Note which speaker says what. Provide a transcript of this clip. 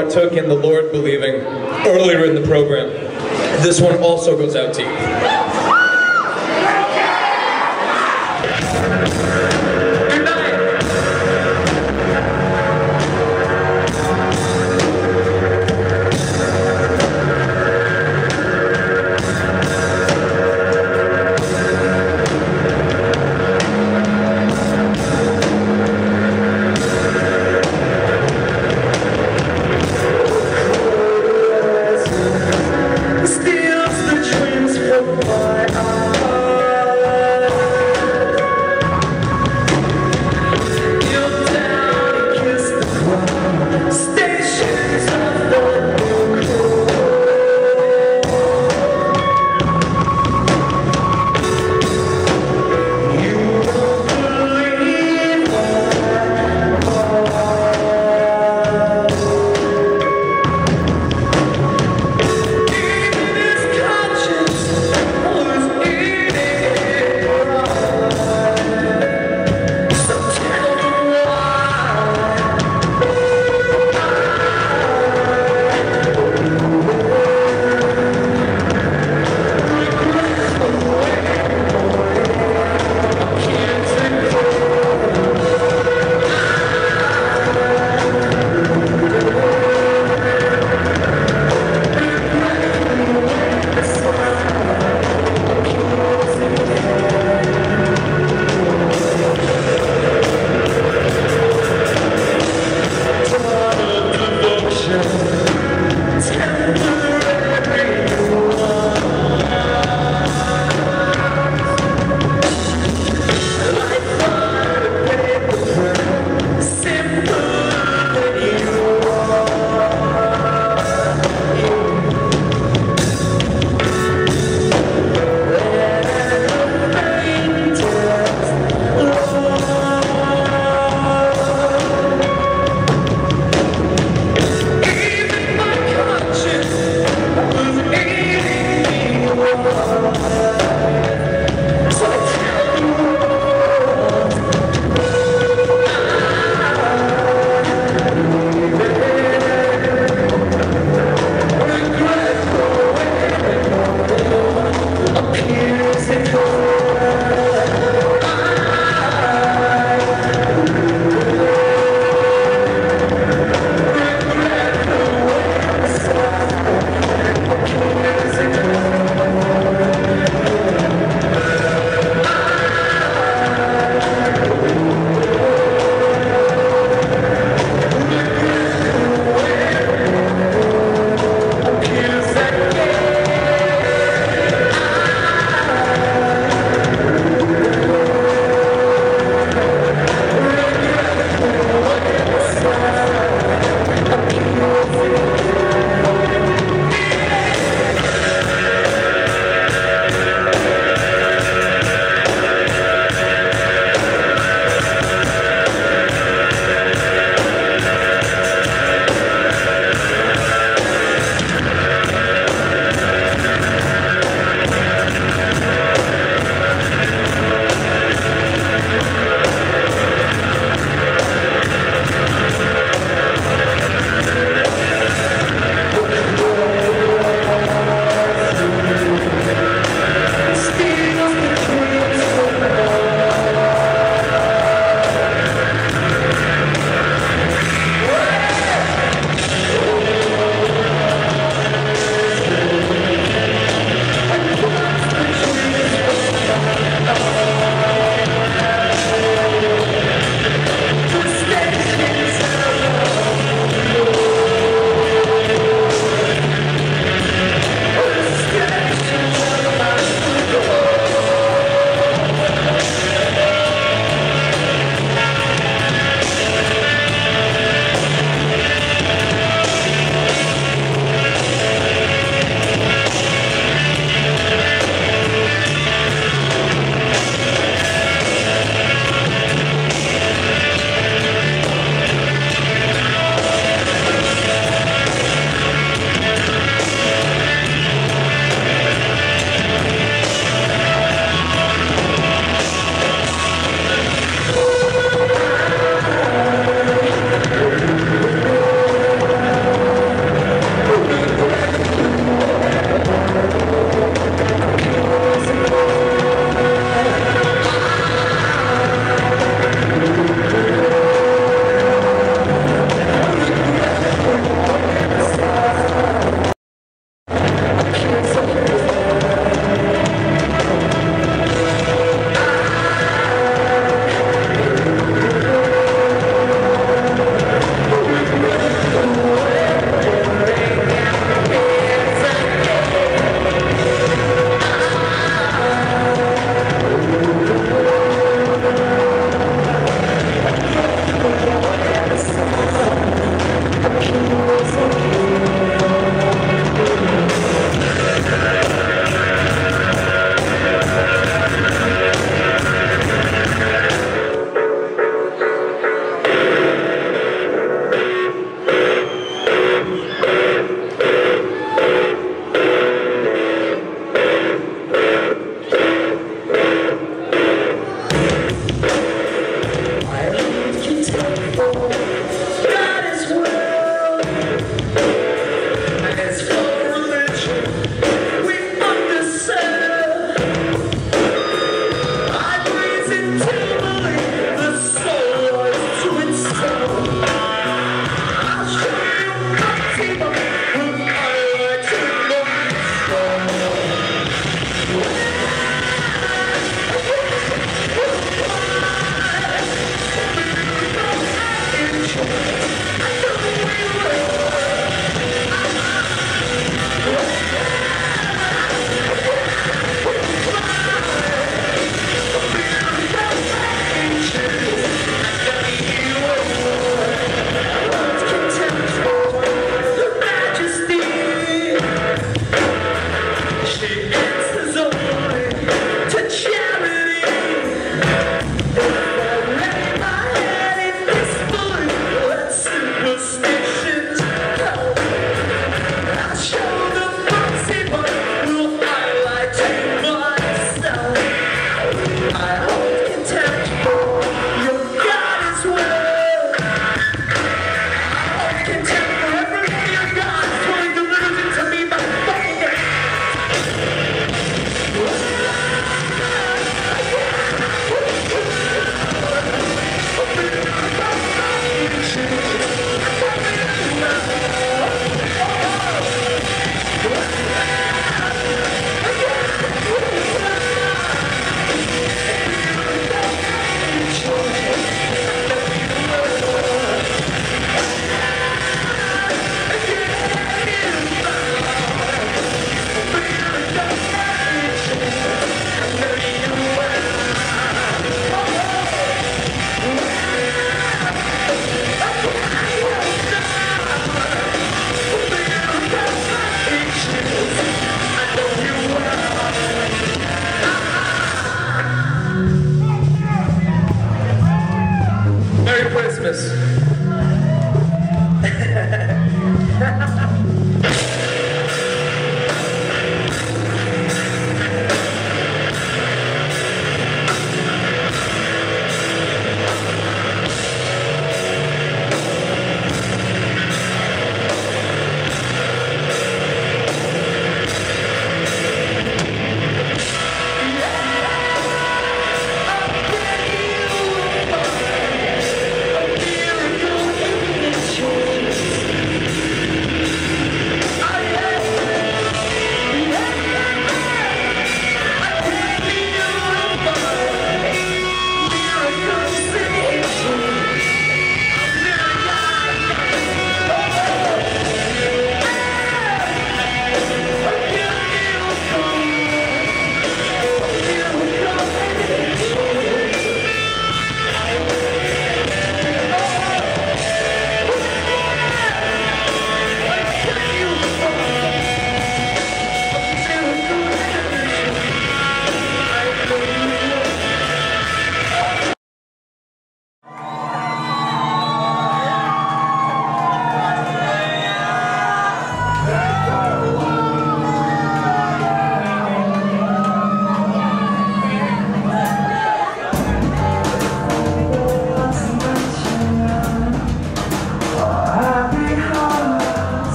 Speaker 1: partook in the Lord believing earlier in the program. This one also goes out to you.